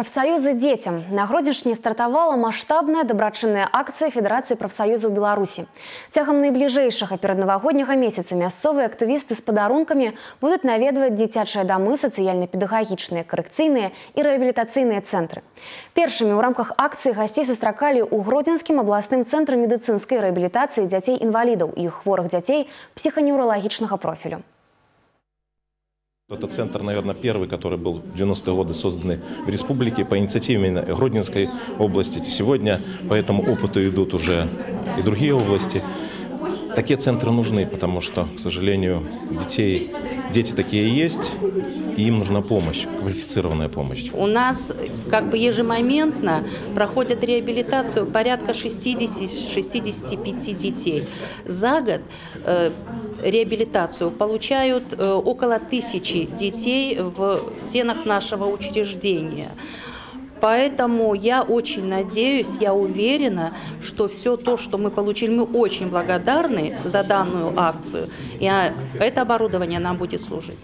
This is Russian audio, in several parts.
Прафсаюзы дзецям. На гродзеншні стартавала маштабная дабрачынная акцыя Федэрацыі прафсаюзаў Беларусі. Цягам найбліжэйшага перад навагодняга месяца мясцовыя актывісты з падарункамі будуць наведваць дзіцячыя дамы, сацыяльна-педагагічныя, карэкцыйныя і рэабілітацыйныя цэнтры. Першымі ў рамках акцыі гасцей сустракалі ў гродзенскім абласным цэнтры медыцынскай рэабілітацыі дзяцей-інвалідаў і хворых дзяцей псіханеўралагічнага профілю. Это центр, наверное, первый, который был в 90-е годы созданный в республике по инициативе именно Гродненской области. Сегодня по этому опыту идут уже и другие области. Такие центры нужны, потому что, к сожалению, детей, дети такие есть, и им нужна помощь, квалифицированная помощь. У нас как бы ежемоментно проходят реабилитацию порядка 60-65 детей. За год э, реабилитацию получают э, около тысячи детей в стенах нашего учреждения. Поэтому я очень надеюсь, я уверена, что все то, что мы получили, мы очень благодарны за данную акцию, и а, это оборудование нам будет служить.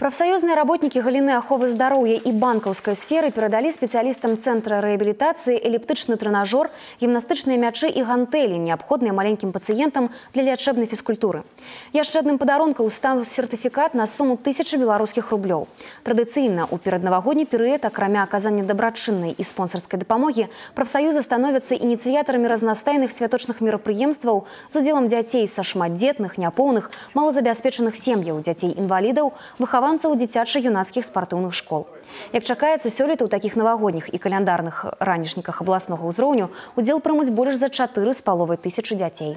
Прафсаюзныя работнікі галіны аховы здароўя і банкаўскай сферы перадалі спецыялістам цэнтра рэабілітацыі эліптычны трэнажор, гімнастычныя мячы і гантэлі, неабходныя маленькім пацыентам для лячэбнай фізкультуры. Яшчэ адным падарункам стаў сертыфікат на суму тысячы беларускіх рублёў. Традыцыйна ў пераднавагодні перыяд акрамя аказання дабрачыннай і спонсарскай дапамогі прафсаюзы становяцца ініцыятарамі разнастайных святочных мерапрыемстваў з удзелам дзяцей са шматдзетных, няпоўных, малазабяспечаных сем'яў, дзяцей інвалідаў, выхаванцаў выхаванцаў дзіцяча-юнацкіх спартыўных школ. Як чакаецца сёлета ў такіх навагодніх і каляндарных ранішніках абласнога ўзроўню удзел прымуць больш за чатыры з паловай тысячы дзяцей.